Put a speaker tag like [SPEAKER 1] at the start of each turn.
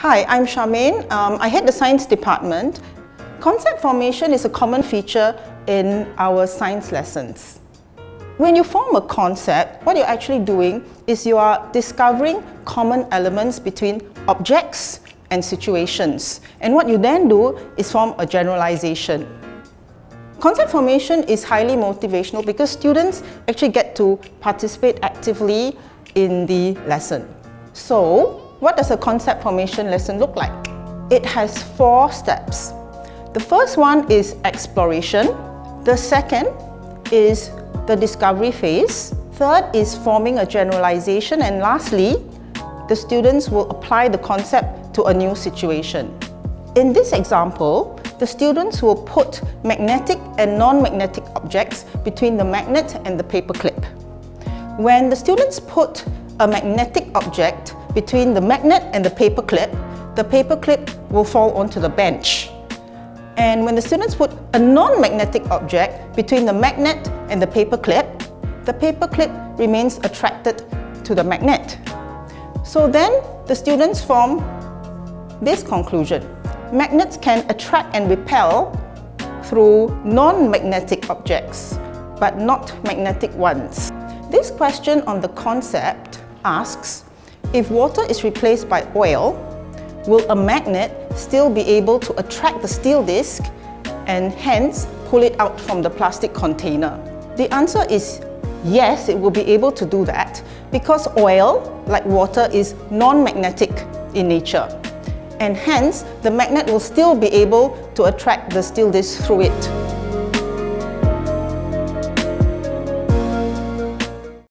[SPEAKER 1] Hi, I'm Charmaine. Um, I head the science department. Concept formation is a common feature in our science lessons. When you form a concept, what you're actually doing is you are discovering common elements between objects and situations. And what you then do is form a generalization. Concept formation is highly motivational because students actually get to participate actively in the lesson. So, what does a concept formation lesson look like? It has four steps. The first one is exploration. The second is the discovery phase. Third is forming a generalization. And lastly, the students will apply the concept to a new situation. In this example, the students will put magnetic and non-magnetic objects between the magnet and the paperclip. When the students put a magnetic object between the magnet and the paper clip, the paper clip will fall onto the bench. And when the students put a non-magnetic object between the magnet and the paper clip, the paper clip remains attracted to the magnet. So then the students form this conclusion magnets can attract and repel through non-magnetic objects, but not magnetic ones. This question on the concept asks, if water is replaced by oil, will a magnet still be able to attract the steel disc and hence pull it out from the plastic container? The answer is yes, it will be able to do that because oil, like water, is non-magnetic in nature and hence the magnet will still be able to attract the steel disc through it.